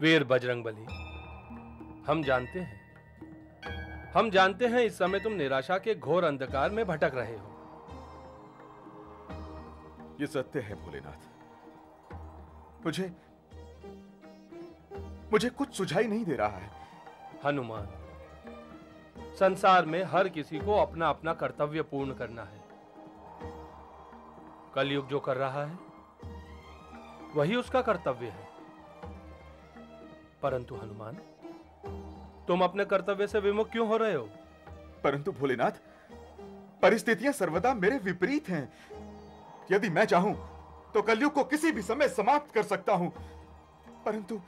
वीर बजरंग बली। हम जानते हैं। हम जानते हैं इस समय तुम निराशा के घोर अंधकार में भटक रहे हो। ये सत्य है भोलेनाथ। मुझे मुझे कुछ सुझाई नहीं दे रहा है। हनुमान संसार में हर किसी को अपना अपना कर्तव्य पूर्ण करना है। कलयुग जो कर रहा है वही उसका कर्तव्य है। परंतु हनुमान तुम अपने कर्तव्य से विमुख क्यों हो रहे हो? परंतु भोलेनाथ परिस्थितियाँ सर्वदा मेरे विपरीत हैं। यदि मैं चाहूँ तो कलयुग को किसी भी समय समाप्त कर सकता हूँ। परंतु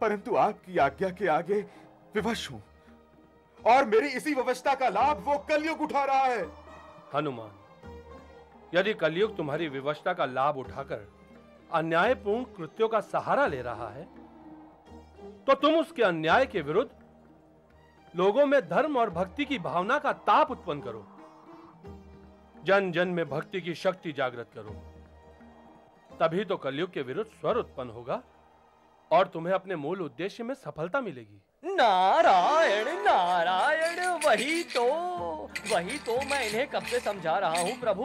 परंतु आपकी आज्ञा के आगे विवश हूँ और मेरी इसी व्यवस्था का लाभ वो कलयुग उठा रहा है। हनुमान यदि कलयुग तुम्हारी विवशता का लाभ उठाकर अन्यायपूर्ण कृत्यों का सहारा ले रहा है तो तुम उसके अन्याय के विरुद्ध लोगों में धर्म और भक्ति की भावना का ताप उत्पन्न करो। जन जन में भक्ति की शक्ति जागृत करो। तभी तो कलयुग के विरुद्ध स्वर उत्पन्न होगा और तुम्हें अपने मूल उद्देश्य में सफलता मिलेगी। नारायण नारायण, वही तो वही तो मैं इन्हें कब से समझा रहा हूँ, प्रभु।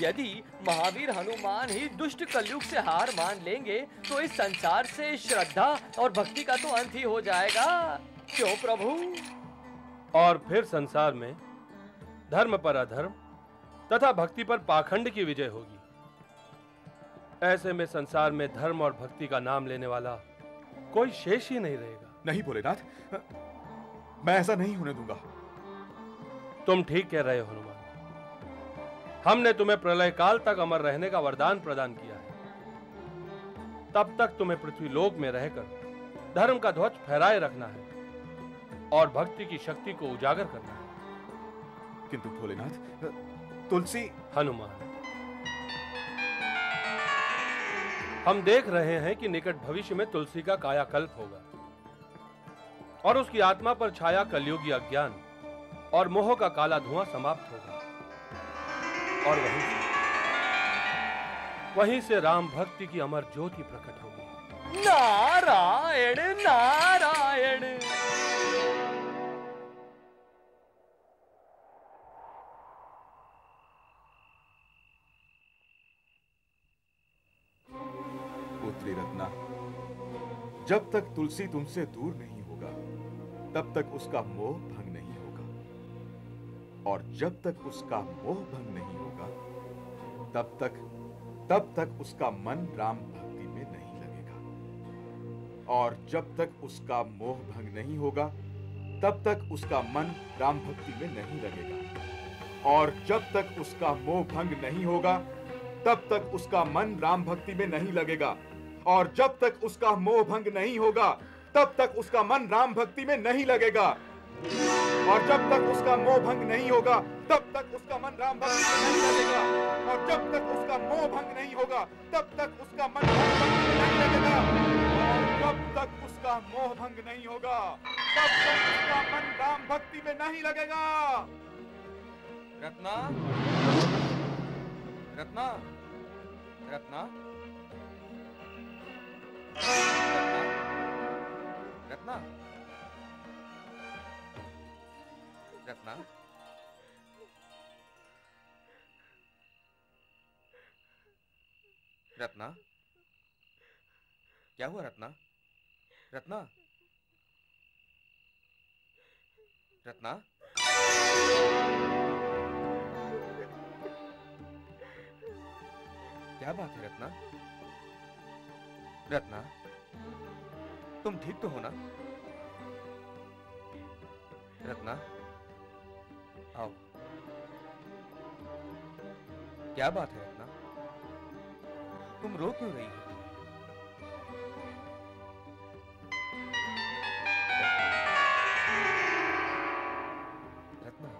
यदि महावीर हनुमान ही दुष्ट कलयुग से हार मान लेंगे तो इस संसार से श्रद्धा और भक्ति का तो अंत ही हो जाएगा। क्यों प्रभु? और फिर संसार में धर्म पर अधर्म तथा भक्ति पर पाखंड की विजय होगी। ऐसे में संसार में धर्म और भक्ति का नाम लेने वाला कोई शेष ही नहीं रहेगा। नहीं भोलेनाथ मैं ऐसा नहीं होने दूँगा। तुम ठीक कह रहे हो हनुमान। हमने तुम्हें प्रलय काल तक अमर रहने का वरदान प्रदान किया है। तब तक तुम्हें पृथ्वी लोक में रहकर धर्म का ध्वज फहराए रखना है और भक्ति की शक्ति को उजागर करना है। किंतु भोलेनाथ तुलसी हनुमान हम देख रहे हैं कि निकट भविष्य में तुलसी का कायाकल्प होगा और उसकी आत्मा पर छाया कलयुगी अज्ञान और मोह का काला धुआँ समाप्त होगा। और वहीं से। वहीं से राम भक्ति की अमर ज्योति प्रकट होगी नारायण नारायण। पुत्री रत्ना जब तक तुलसी तुमसे दूर नहीं होगा तब तक उसका मोह भंग नहीं। और जब तक उसका मोह भंग नहीं होगा, तब तक तब तक उसका मन राम भक्ति में नहीं लगेगा। और जब तक उसका मोह भंग नहीं होगा, तब तक उसका मन राम भक्ति में नहीं लगेगा। और जब तक उसका मोह भंग नहीं होगा, तब तक उसका मन राम भक्ति में नहीं लगेगा। और जब तक उसका मोह भंग नहीं होगा, तब तक उसका मन राम भक्ति में नहीं लगेगा। और जब तक उसका मोह भंग नहीं होगा, तब तक उसका मन राम भक्ति में नहीं लगेगा। और जब तक उसका मोह भंग नहीं होगा, तब तक उसका मन राम भक्ति में नहीं लगेगा। और जब तक उसका मोह भंग नहीं होगा, तब तक उसका मन राम भक्ति में नहीं लगेगा। रत्ना? रत्ना? रत्ना? रत्ना? रत्ना? रत्ना। क्या हुआ रत्ना? रत्ना। रत्ना। क्या बात है रत्ना? रत्ना, तुम ठीक तो हो ना? रत्ना। आओ। क्या बात है रत्ना तुम रो क्यों रही हो? रत्ना,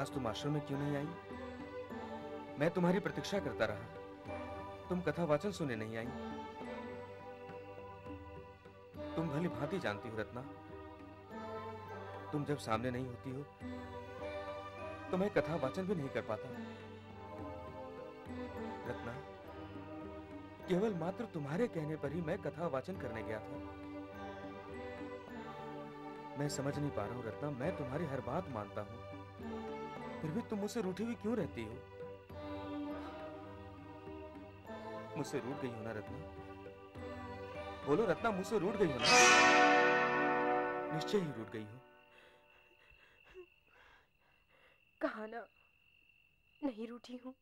आज तुम आश्रम में क्यों नहीं आई? मैं तुम्हारी प्रतीक्षा करता रहा। तुम कथा वाचन सुने नहीं आई। तुम भली भांति जानती हो, रत्ना। तुम जब सामने नहीं होती हो तो मैं कथा वाचन भी नहीं कर पाता। रत्ना, केवल मात्र तुम्हारे कहने पर ही मैं कथा वाचन करने गया था। मैं समझ नहीं पा रहा हूँ रत्ना, मैं तुम्हारी हर बात मानता हूँ। फिर भी तुम मुझसे रूठी हुई क्यों रहती हो? मुझसे रूठ गई हो ना रत्ना? बोलो रत्ना, मुझसे रूठ गई हो ना? निश्चय ही रूठ गई हो। कहा ना नहीं रूठी हूँ।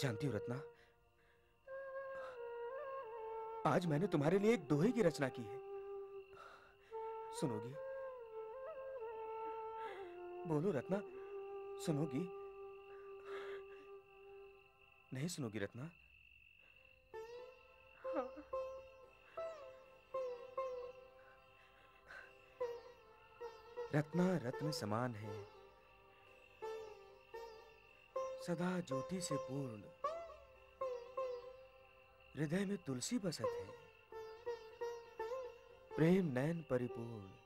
जानती हो रत्ना आज मैंने तुम्हारे लिए एक दोहे की रचना की है। सुनोगी? बोलो रत्ना सुनोगी? नहीं सुनोगी रत्ना। हाँ। रत्ना, रत्न समान है। सदा ज्योति से पूर्ण। हृदय में तुलसी बसत है। प्रेम नयन परिपूर्ण।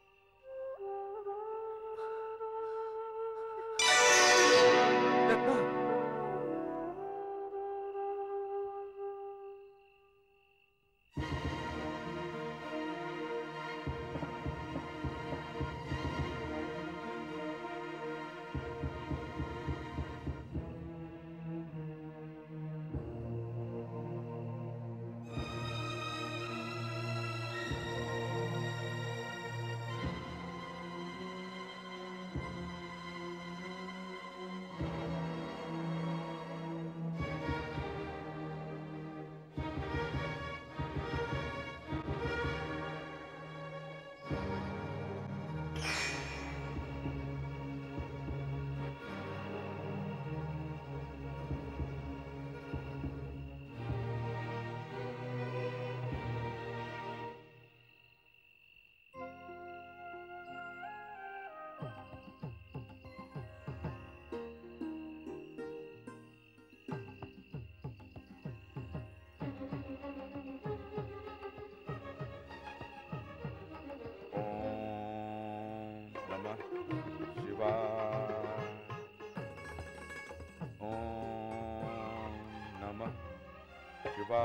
शिवाय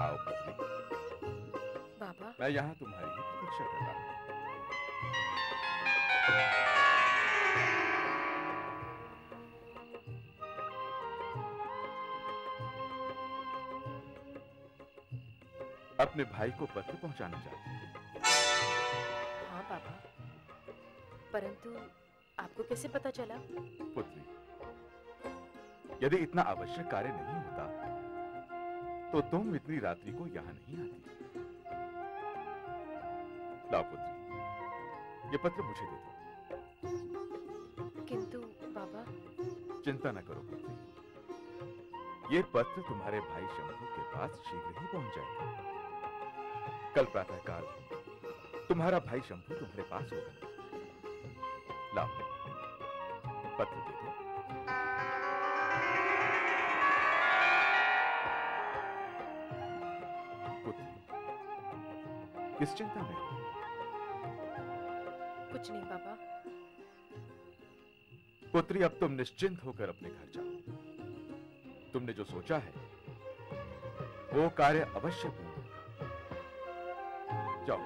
आओ पत्नी। बाबा। मैं यहाँ तुम्हारी ही प्रतीक्षा कर रहा हूँ। अपने भाई को पत्र पहुंचाना चाहते हैं। बाबा। परंतु आपको कैसे पता चला? पुत्री यदि इतना आवश्यक कार्य नहीं होता तो तुम इतनी रात्रि को यहाँ नहीं आती। पुत्री ये पत्र मुझे दे दो। किंतु बाबा। चिंता न करो पुत्री ये पत्र तुम्हारे भाई शंभू के पास शीघ्र ही पहुँच जाएगा। कल प्रातःकाल तुम्हारा भाई शंभू तुम्हारे पास होगा। लाओ पत्र दे। किस चिंता में। कुछ नहीं पापा। पुत्री अब तुम निश्चिंत होकर अपने घर जाओ। तुमने जो सोचा है वो कार्य अवश्य पूर्ण होगा। जाओ।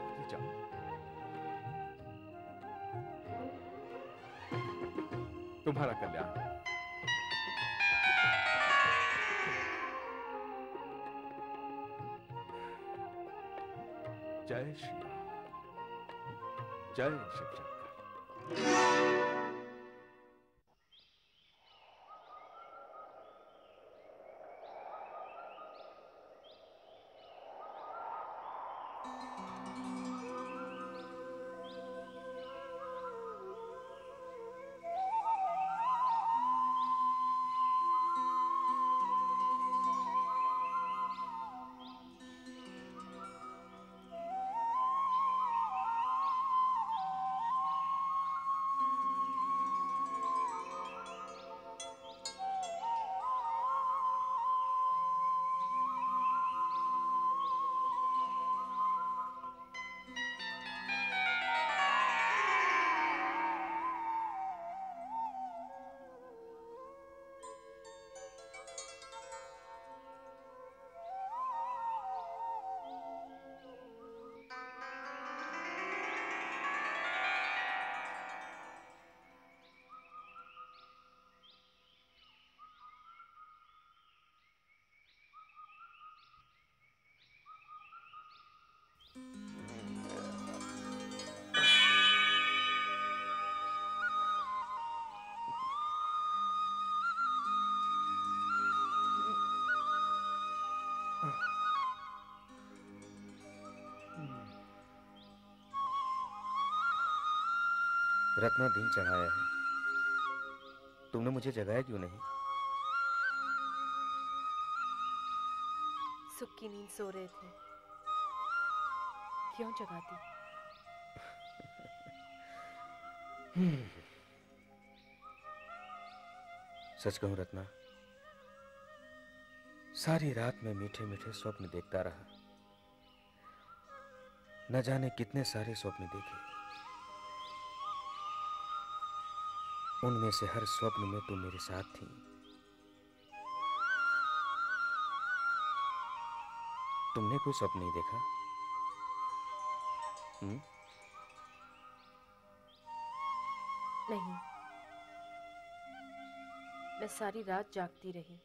तुम्हारा कल्याण। जय शिव शंकर दिन चढ़ाया है। तुमने मुझे जगाया क्यों नहीं? सुख की नींद सो रहे थे। क्यों जगाती? सच कहूँ रत्ना सारी रात में मीठे मीठे स्वप्न देखता रहा। न जाने कितने सारे स्वप्न देखे। उनमें से हर स्वप्न में तुम मेरे साथ थी। तुमने कोई स्वप्न नहीं देखा? हम्म? नहीं। मैं सारी रात जागती रही।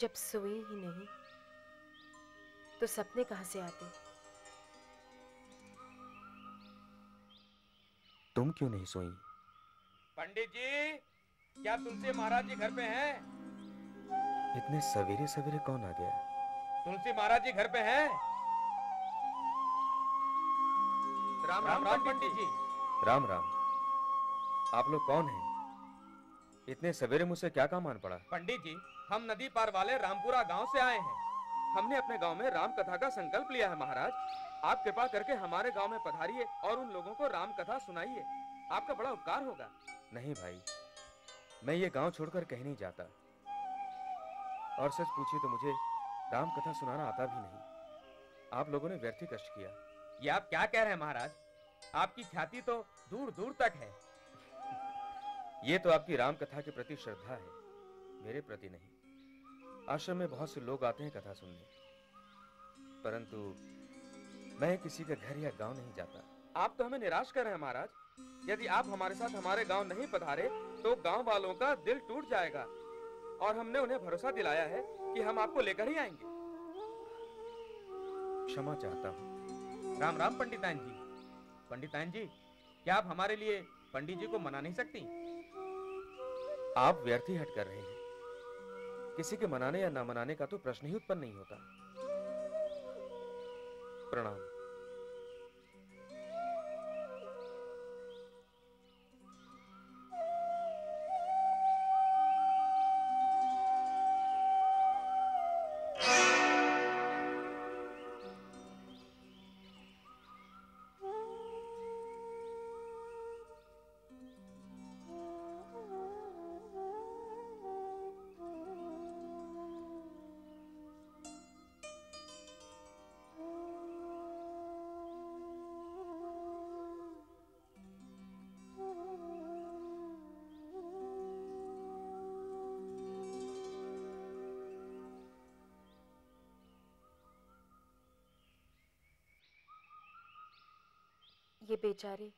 जब सोए ही नहीं तो सपने कहाँ से आते? तुम क्यों नहीं सोई? पंडित जी क्या तुलसी महाराज जी घर पे हैं? इतने सवेरे सवेरे कौन आ गया? तुलसी महाराज जी घर पे हैं? राम राम राम पंडित जी। राम राम। आप लोग कौन हैं? इतने सवेरे मुझसे क्या काम आन पड़ा? पंडित जी हम नदी पार वाले रामपुरा गाँव से आए हैं। हमने अपने गाँव में राम कथा का संकल्प लिया है महाराज। आप कृपा करके हमारे गाँव में पधारिए और उन लोगों को राम कथा सुनाइए। आपका बड़ा उपकार होगा। नहीं भाई मैं ये गाँव छोड़कर कहीं नहीं जाता। और सच पूछिए तो मुझे राम कथा सुनाना आता भी नहीं। आप लोगों ने व्यर्थ कष्ट किया। ये आप क्या कह रहे हैं महाराज? आपकी ख्याति तो दूर दूर तक है। ये तो आपकी राम कथा के प्रति श्रद्धा है मेरे प्रति नहीं। आश्रम में बहुत से लोग आते हैं कथा सुनने। परंतु मैं किसी के घर या गाँव नहीं जाता। आप तो हमें निराश कर रहे हैं महाराज। यदि आप हमारे साथ हमारे गाँव नहीं पधारे तो गाँव वालों का दिल टूट जाएगा। और हमने उन्हें भरोसा दिलाया है कि हम आपको लेकर ही आएँगे। क्षमा चाहता हूँ। राम राम पंडितान जी। पंडितान जी क्या आप हमारे लिए पंडित जी को मना नहीं सकती? आप व्यर्थ ही हट कर रहे हैं। किसी के मनाने या ना मनाने का तो प्रश्न ही उत्पन्न नहीं होता। प्रणाम ये बेचारे।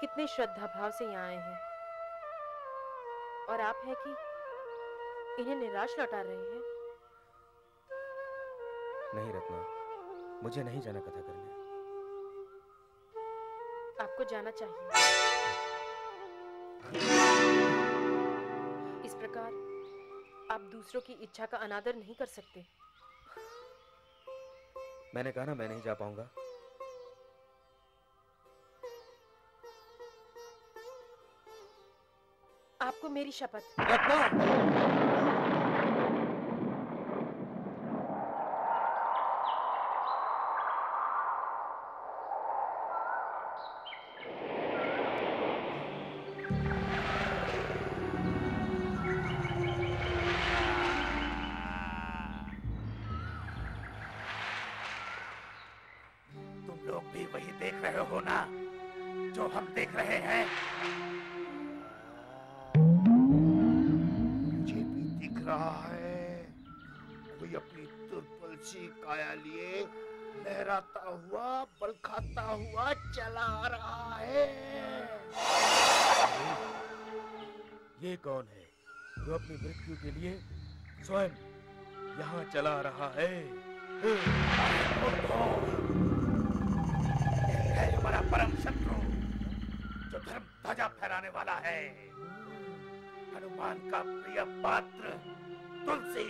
कितने श्रद्धा भाव से यहाँ आए हैं। और आप हैं कि इन्हें निराश लौटा रहे हैं? नहीं रत्ना मुझे नहीं जाना कथा करने। आपको जाना चाहिए। इस प्रकार आप दूसरों की इच्छा का अनादर नहीं कर सकते। मैंने कहा ना मैं नहीं जा पाऊँगा। आपको मेरी शपथ। तुम हुआ बल खाता हुआ चला रहा है। ये कौन है जो अपनी मृत्यु के लिए स्वयं यहाँ चला रहा है? है हमारा परम शत्रु, जो धर्म ध्वजा फहराने वाला है, हनुमान का प्रिय पात्र तुलसी।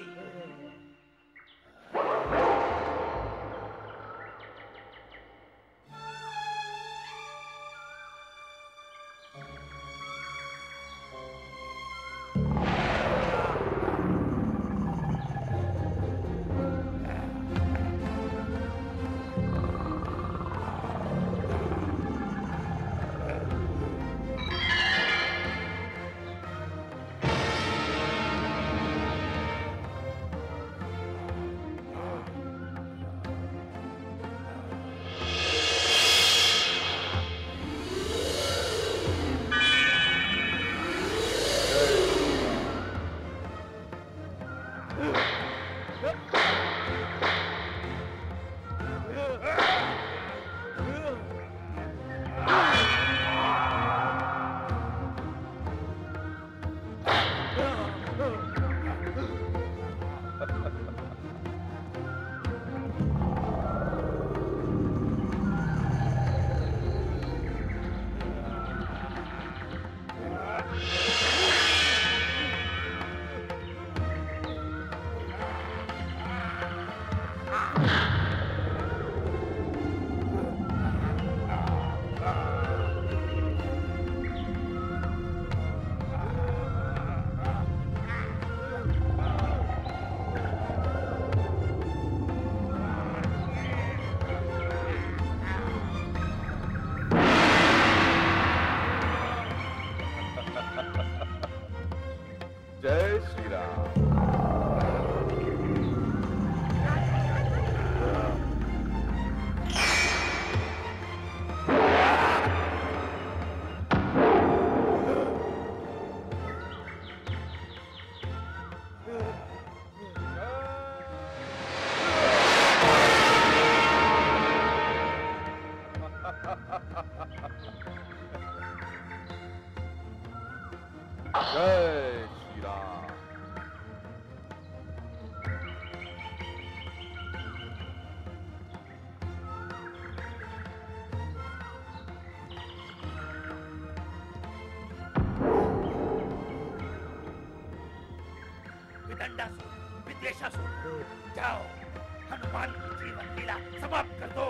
की जीवन लीला समाप्त कर दो।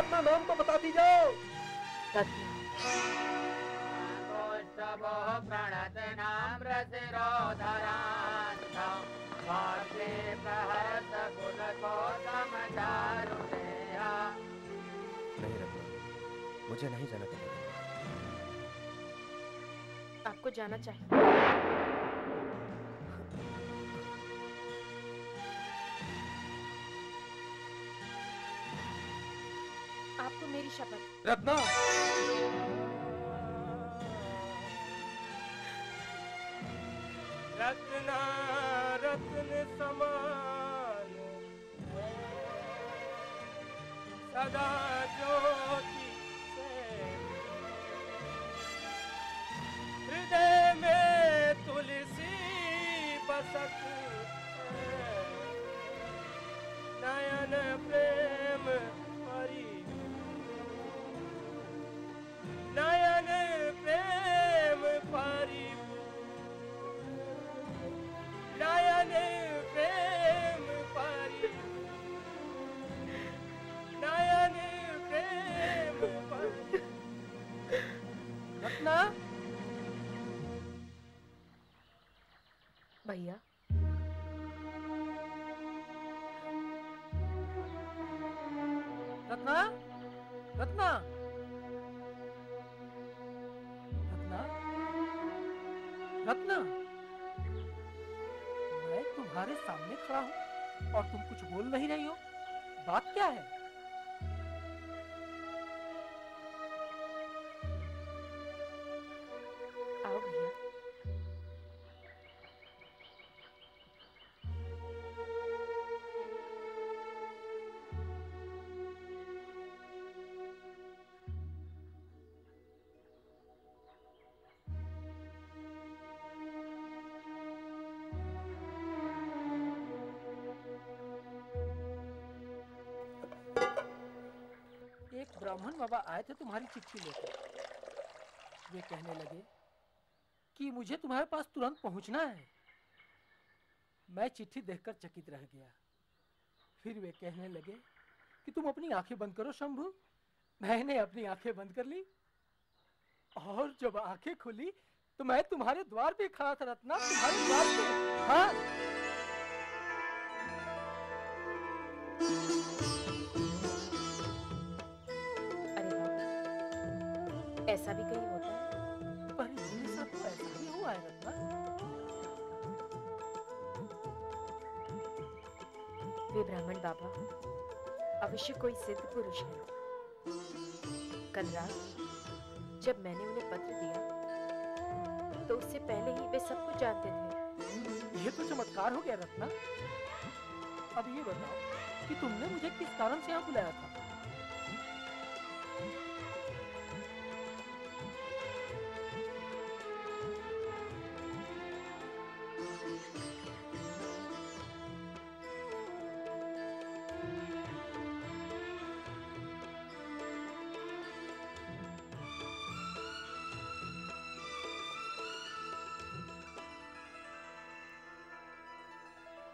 अपना नाम तो बता दीजिए रत्ना नहीं मुझे नहीं जाना चाहिए आपको जाना चाहिए। आपको मेरी शपथ। रत्ना! रत्ना रत्न समान। सदा ज्योति से। हृदय में तुलसी बसत है। नयन प्रेम रत्ना रत्ना रत्ना रत्ना मैं तुम्हारे सामने खड़ा हूँ और तुम कुछ बोल नहीं रही हो। बात क्या है? आए थे तुम्हारी चिट्ठी लेकर। वे कहने लगे कि मुझे तुम्हारे पास तुरंत पहुँचना है। मैं चिट्ठी देखकर चकित रह गया। फिर वे कहने लगे कि तुम अपनी आँखें बंद करो शंभू। मैंने अपनी आँखें बंद कर ली और जब आँखें खुली तो मैं तुम्हारे द्वार पे खड़ा था, रत्ना। तुम्हारे द्वार पे। हाँ। ऐसा भी कहीं होता है? पर मेरे साथ तो ऐसा ही हुआ है रत्ना। वे ब्राह्मण बाबा अवश्य कोई सिद्ध पुरुष है। कल रात जब मैंने उन्हें पत्र दिया तो उससे पहले ही वे सब कुछ जानते थे। ये तो चमत्कार हो गया रत्ना। अब ये बताओ कि तुमने मुझे किस कारण से यहाँ बुलाया था?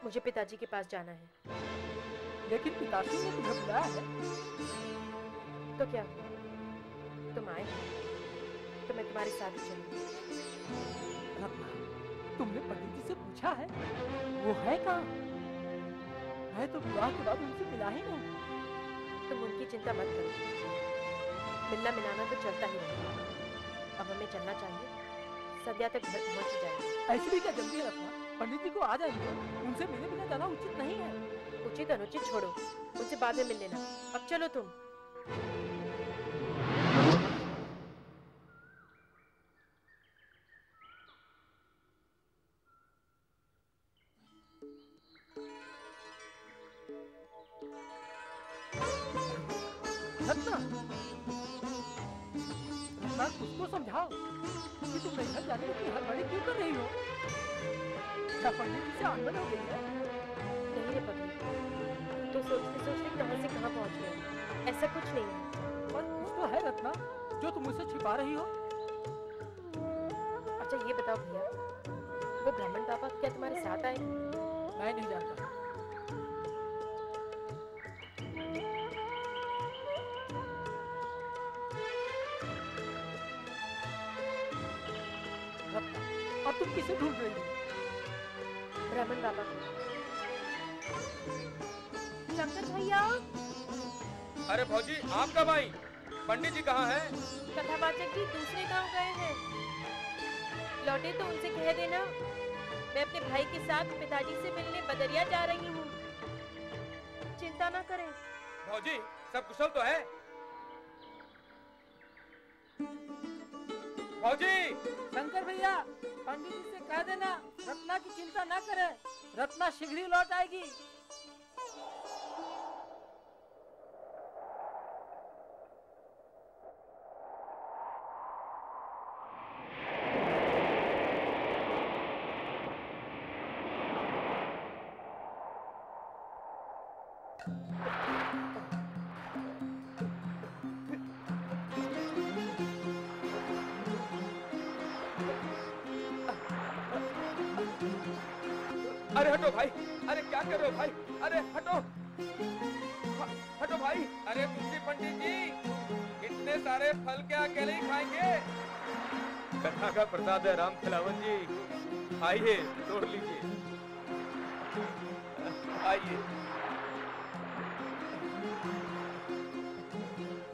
मुझे पिताजी के पास जाना है। लेकिन पिताजी ने तुम्हें बुलाया है? तो क्या? तुम आए? तो मैं तुम्हारे साथ ही चलूँगी तुमने पंडित जी से पूछा है? वो है कहाँ? मैं तो विवाह के बाद उनसे मिला ही नहीं। तुम उनकी चिंता मत करो। मिलना मिलाना तो चलता ही रहेगा अब हमें चलना चाहिए। सद्या तक घर पहुँच जाएँगे। ऐसे भी क्या जल्दी रत्ना? पंडित जी को आ जाएँगे उनसे मिले बिना जाना उचित नहीं है। उचित अनुचित छोड़ो। उनसे बाद में मिल लेना। अब चलो तुम। रत्ना समझाओ कि तुम मेरे घर जाने की हड़बड़ी क्यों कर रही हो? क्या पढ़ने की अनबन हो गई है। नहीं रे पगली तो सोचते सोचते कहाँ से कहाँ पहुँच गए ऐसा कुछ नहीं है। पर कुछ तो है रत्ना जो तुम मुझसे छिपा रही हो। अच्छा ये बताओ भैया वो ब्राह्मण बाबा क्या तुम्हारे साथ आए? मैं नहीं जानता। बाबा को भैया। अरे भौजी आप कब आई? पंडित जी कहाँ हैं? कथावाचक जी दूसरे गाँव गए हैं। लौटे तो उनसे कह देना मैं अपने भाई के साथ पिताजी से मिलने बदरिया जा रही हूँ। चिंता ना करें। भौजी सब कुशल तो है? भौजी शंकर भैया पंडित जी से कह देना रत्ना की चिंता ना करें रत्ना शीघ्र ही लौट आएगी। कथा का प्रसाद है राम खिलावन जी। आइए तोड़ लीजिए। आइए।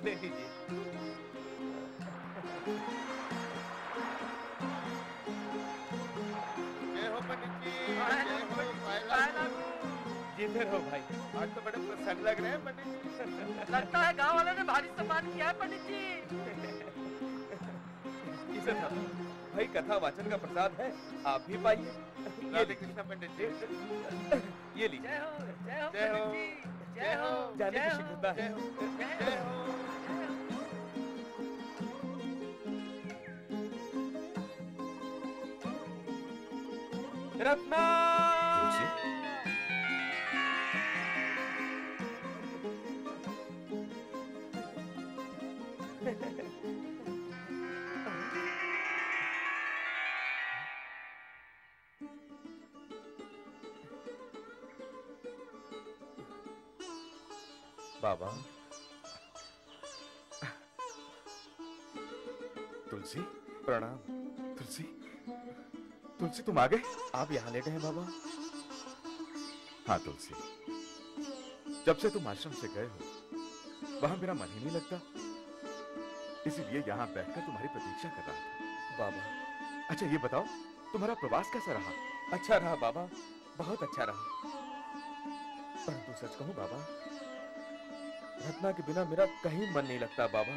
ले लीजिए जय हो हो भाई। आज तो बड़े प्रसन्न लग रहे हैं पंडित जी। लगता है गाँव वालों ने भारी सम्मान किया है पंडित जी। था। भाई कथा वाचन का प्रसाद है आप भी पाइए। ये राधे कृष्ण पंडित जी। ये लीजिए। जय हो जय हो जय हो पंडित जी। जय हो जाने की हो, है जय हो। रत्ना! बाबा। तुलसी प्रणाम। तुलसी तुलसी तुम आ गए? आप यहाँ लेटे हैं बाबा। हाँ तुलसी। जब से तुम आश्रम से गए हो वहाँ मेरा मन ही नहीं लगता। इसीलिए यहाँ बैठकर तुम्हारी प्रतीक्षा कर रहा था। बाबा। अच्छा ये बताओ तुम्हारा प्रवास कैसा रहा? अच्छा रहा बाबा बहुत अच्छा रहा। परंतु सच कहूँ बाबा रत्ना के बिना मेरा कहीं मन नहीं लगता, बाबा।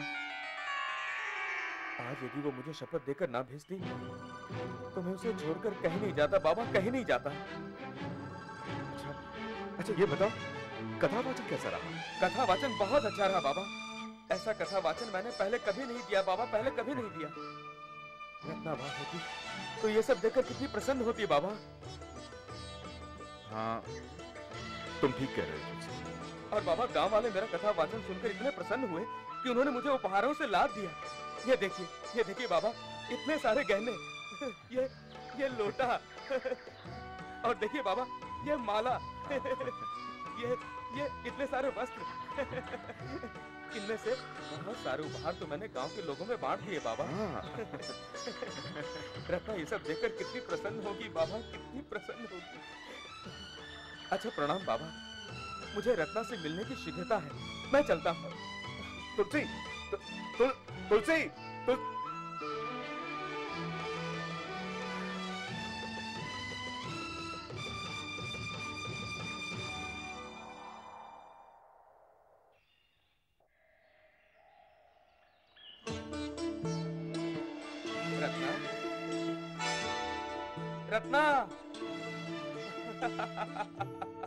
आज यदि वो मुझे शपथ देकर ना भेजती तो मैं उसे छोड़कर कहीं नहीं जाता, बाबा, कहीं नहीं जाता। अच्छा अच्छा ये बताओ, कथावाचन कैसा रहा? कथा वाचन बहुत अच्छा रहा, बाबा। ऐसा कथा वाचन मैंने पहले कभी नहीं दिया, बाबा, पहले कभी नहीं दिया। रत्ना वहाँ होती तो ये सब देखकर कितनी प्रसन्न होती, बाबा। हाँ तुम ठीक कह रहे हो और बाबा गाँव वाले मेरा कथा वाचन सुनकर इतने प्रसन्न हुए कि उन्होंने मुझे उपहारों से लाद दिया। ये देखिए ये देखिए बाबा, इतने सारे गहने, ये ये लोटा, और देखिए बाबा, ये माला, ये ये इतने सारे वस्त्र, इनमें से बहुत सारे उपहार तो मैंने गाँव के लोगों में बांट दिए बाबा। रत्ना, ये सब देखकर कितनी प्रसन्न होगी बाबा, कितनी प्रसन्न होगी। अच्छा प्रणाम बाबा। मुझे रत्ना से मिलने की शीघ्रता है। मैं चलता हूँ। तुलसी तु, तुल, तुलसी तुल... रत्ना? रत्ना?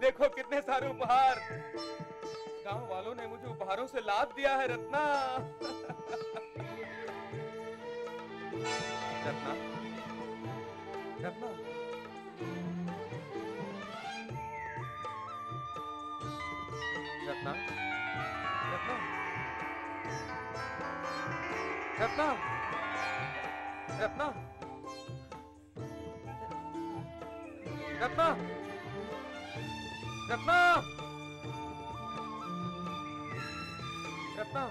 देखो कितने सारे उपहार। गाँव वालों ने मुझे उपहारों से लाद दिया है, रत्ना। रत्ना। रत्ना। रत्ना। रत्ना। रत्ना। रत्ना। रत्ना। रत्ना रत्ना रत्ना